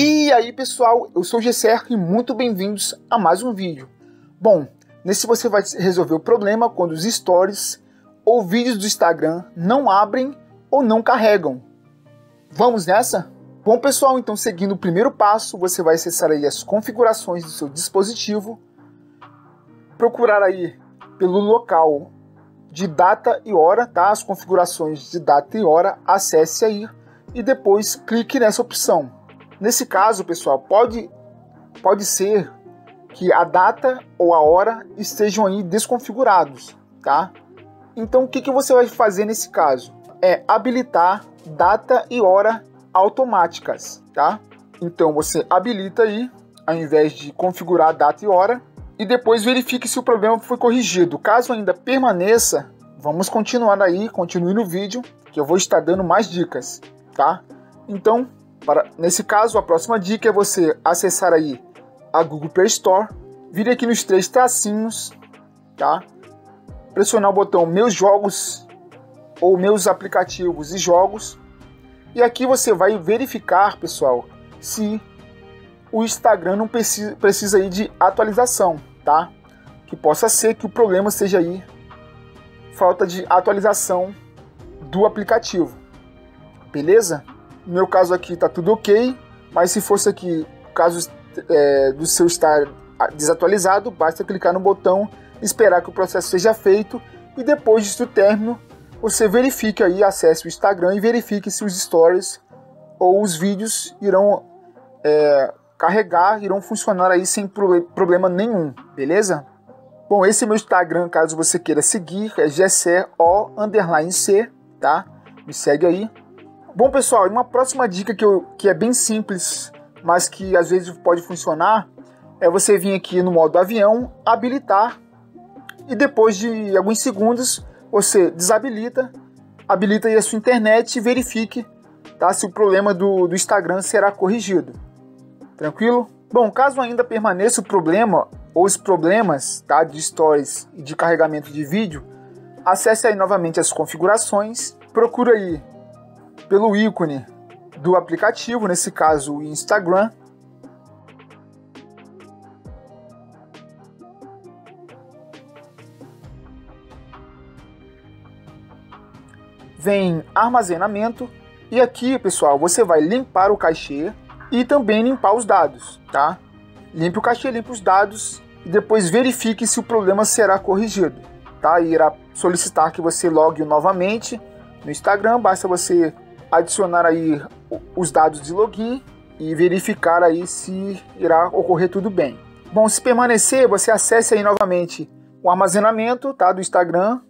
E aí pessoal, eu sou o Gesser e muito bem-vindos a mais um vídeo. Bom, nesse você vai resolver o problema quando os stories ou vídeos do Instagram não abrem ou não carregam. Vamos nessa? Bom pessoal, então seguindo o primeiro passo, você vai acessar aí as configurações do seu dispositivo, procurar aí pelo local de data e hora, tá? As configurações de data e hora, acesse aí e depois clique nessa opção. Nesse caso, pessoal, pode, pode ser que a data ou a hora estejam aí desconfigurados, tá? Então o que, que você vai fazer nesse caso? É habilitar data e hora automáticas, tá? Então você habilita aí, ao invés de configurar data e hora, e depois verifique se o problema foi corrigido. Caso ainda permaneça, vamos continuar aí, continue no vídeo, que eu vou estar dando mais dicas, tá? Então, para, nesse caso, a próxima dica é você acessar aí a Google Play Store, vir aqui nos três tracinhos, tá? Pressionar o botão Meus Jogos ou Meus Aplicativos e Jogos. E aqui você vai verificar, pessoal, se o Instagram não precisa, precisa aí de atualização, tá? Que possa ser que o problema seja aí falta de atualização do aplicativo. Beleza? No meu caso aqui tá tudo ok, mas se fosse aqui o caso é, do seu estar desatualizado, basta clicar no botão, esperar que o processo seja feito e depois disso término, você verifique aí, acesse o Instagram e verifique se os stories ou os vídeos irão é, carregar, irão funcionar aí sem problema nenhum, beleza? Bom, esse é meu Instagram, caso você queira seguir, é gcr_c, tá? Me segue aí. Bom, pessoal, uma próxima dica que, eu, que é bem simples, mas que às vezes pode funcionar, é você vir aqui no modo avião, habilitar, e depois de alguns segundos você desabilita, habilita aí a sua internet e verifique tá, se o problema do, do Instagram será corrigido. Tranquilo? Bom, caso ainda permaneça o problema ou os problemas tá, de stories e de carregamento de vídeo, acesse aí novamente as configurações, procura aí pelo ícone do aplicativo, nesse caso o Instagram. Vem armazenamento e aqui, pessoal, você vai limpar o cachê e também limpar os dados, tá? Limpe o cachê, limpe os dados e depois verifique se o problema será corrigido, tá? irá solicitar que você logue novamente no Instagram, basta você adicionar aí os dados de login e verificar aí se irá ocorrer tudo bem. Bom, se permanecer, você acesse aí novamente o armazenamento tá, do Instagram.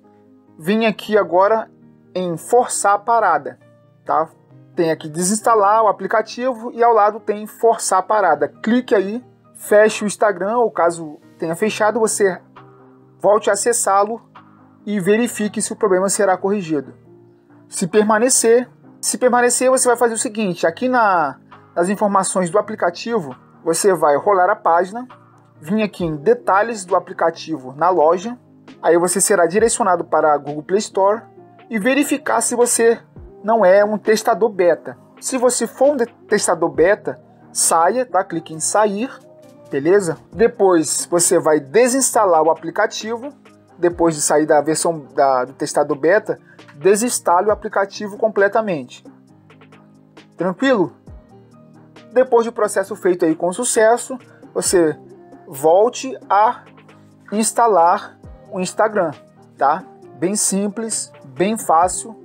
Vim aqui agora em forçar a parada, tá? Tem aqui desinstalar o aplicativo e ao lado tem forçar a parada. Clique aí, feche o Instagram ou caso tenha fechado, você volte a acessá-lo e verifique se o problema será corrigido. Se permanecer, se permanecer, você vai fazer o seguinte: aqui na, nas informações do aplicativo, você vai rolar a página, vir aqui em detalhes do aplicativo na loja, aí você será direcionado para a Google Play Store e verificar se você não é um testador beta. Se você for um testador beta, saia, tá? Clique em sair, beleza? Depois você vai desinstalar o aplicativo. Depois de sair da versão da, do testador beta, desinstale o aplicativo completamente. Tranquilo? Depois do processo feito aí com sucesso, você volte a instalar o Instagram, tá? Bem simples, bem fácil.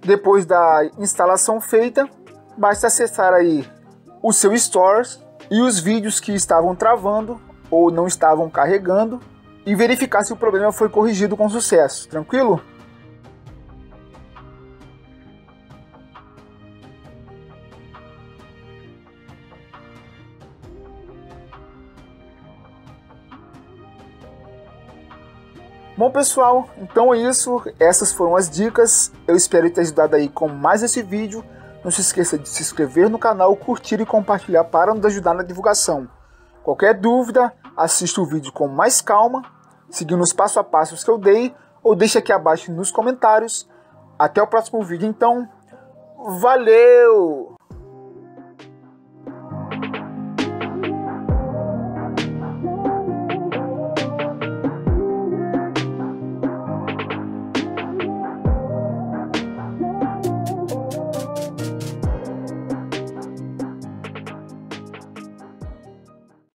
Depois da instalação feita, basta acessar aí o seu Stores e os vídeos que estavam travando ou não estavam carregando e verificar se o problema foi corrigido com sucesso. Tranquilo? Bom pessoal, então é isso, essas foram as dicas, eu espero ter ajudado aí com mais esse vídeo, não se esqueça de se inscrever no canal, curtir e compartilhar para nos ajudar na divulgação. Qualquer dúvida, assista o vídeo com mais calma, seguindo os passo a passos que eu dei, ou deixe aqui abaixo nos comentários. Até o próximo vídeo então, valeu!